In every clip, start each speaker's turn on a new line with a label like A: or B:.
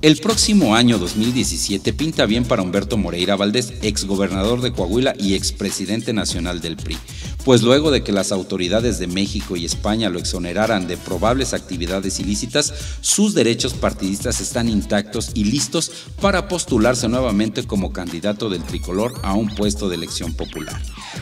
A: El próximo año 2017 pinta bien para Humberto Moreira Valdés, exgobernador de Coahuila y expresidente nacional del PRI, pues luego de que las autoridades de México y España lo exoneraran de probables actividades ilícitas, sus derechos partidistas están intactos y listos para postularse nuevamente como candidato del tricolor a un puesto de elección popular.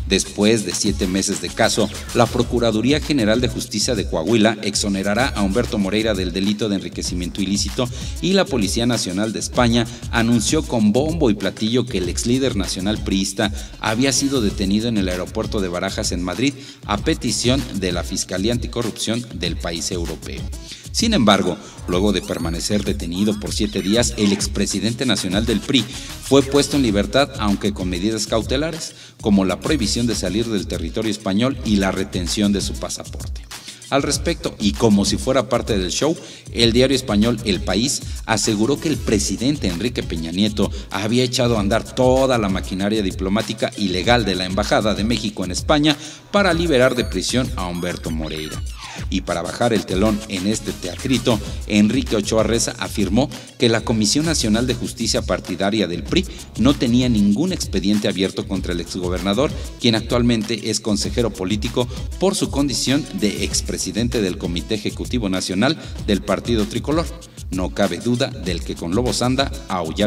A: Después de siete meses de caso, la Procuraduría General de Justicia de Coahuila exonerará a Humberto Moreira del delito de enriquecimiento ilícito y la Policía Nacional de España anunció con bombo y platillo que el ex líder nacional priista había sido detenido en el aeropuerto de Barajas Madrid a petición de la Fiscalía Anticorrupción del país europeo. Sin embargo, luego de permanecer detenido por siete días, el expresidente nacional del PRI fue puesto en libertad, aunque con medidas cautelares, como la prohibición de salir del territorio español y la retención de su pasaporte. Al respecto, y como si fuera parte del show, el diario español El País aseguró que el presidente Enrique Peña Nieto había echado a andar toda la maquinaria diplomática y legal de la Embajada de México en España para liberar de prisión a Humberto Moreira. Y para bajar el telón en este teatrito, Enrique Ochoa Reza afirmó que la Comisión Nacional de Justicia Partidaria del PRI no tenía ningún expediente abierto contra el exgobernador, quien actualmente es consejero político por su condición de expresidente del Comité Ejecutivo Nacional del Partido Tricolor. No cabe duda del que con Lobos anda a aullar.